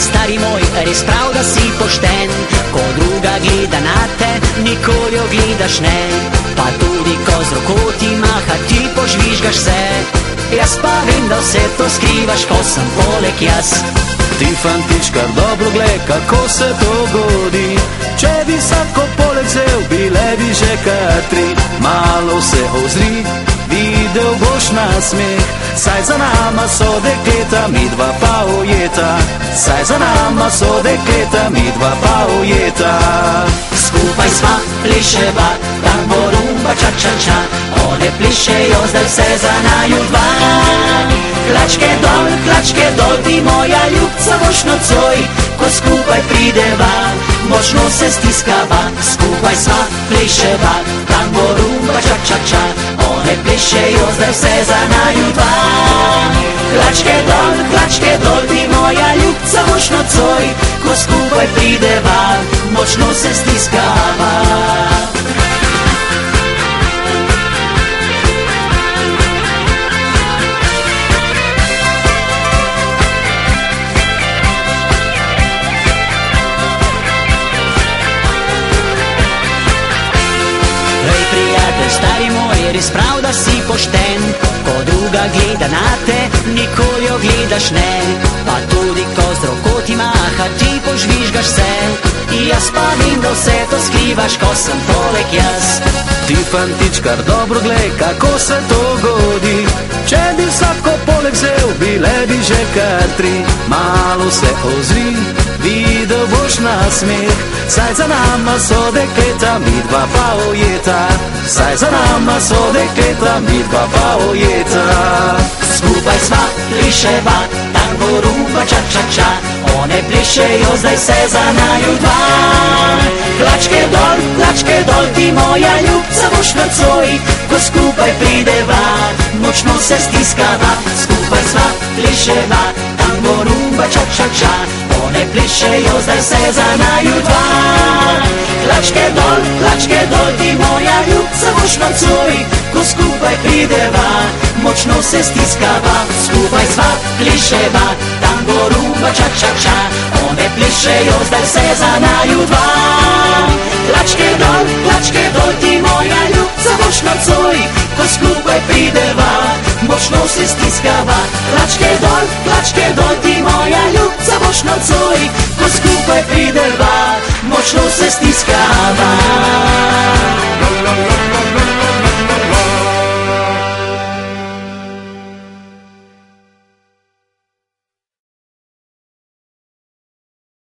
stari moj, res prav, da si pošten. Ko druga gleda na te, nikoli jo gledaš ne. Pa tudi ko z roko ti maha, ti požvižgaš se. Jaz pa vem, da vse to skrivaš, ko sem poleg jaz. Ti fantič, kar dobro gled, kako se to godi. Če bi vsako poleg zel, bile bi že kar tri. Malo se ozri, videl boš na smeh. Saj za nama so dekleta, mi dva pa ujeta. Saj za nama so dekleta, mi dva pa ujeta. Skupaj sva pliševa, tango rumba ča ča ča. One plišejo, zdaj vse za naju dva. Klačke dol, klačke dol, ti moja ljubca boš nocoj, ko skupaj prideva, močno se stiskava, skupaj sva pliševa, tango rumba ča ča ča. One plišejo, zdaj vse za naju dva. Klačke dol, klačke dol, ti moja ljubca boš nocoj, ko skupaj prideva, močno se stiskava. Moj, res prav, da si pošten. Ko druga gleda na te, nikoli jo gledaš ne. Pa tudi ko z roko ti maha, ti požvižgaš se. Jaz pa vem, da vse to skrivaš, ko sem poleg jaz. Ti fantič, kar dobro gled, kako se to godi. Bi že kar tri. Malo se ozri, videl boš na smeh. Saj za nama so dekleta, mi dva pa ujeta. Saj za nama so dekleta, mi dva pa ujeta. Skupaj sva pliševa, tango rumba ča ča ča. One plišejo, zdaj se za naju dva. Klačke dol, klačke dol, ti moja ljubca boš nocoj, ko skupaj prideva, močno se stiskava. Skupaj sva pliševa, Plišejo, zdaj se za naju dva. Klačke dol, klačke dol, ti moja ljubca boš nocoj, ko skupaj prideva, močno se stiskava. Skupaj sva pliševa, tango rumba ča ča ča. One plišejo, zdaj se za naju dva. Klačke dol, klačke dol, ti moja ljubca boš nocoj, ko skupaj prideva, močno se stiskava. Klačke dol, klačke dol, ti moja ljubca boš nocoj, ko skupaj prideva, močno se stiskava.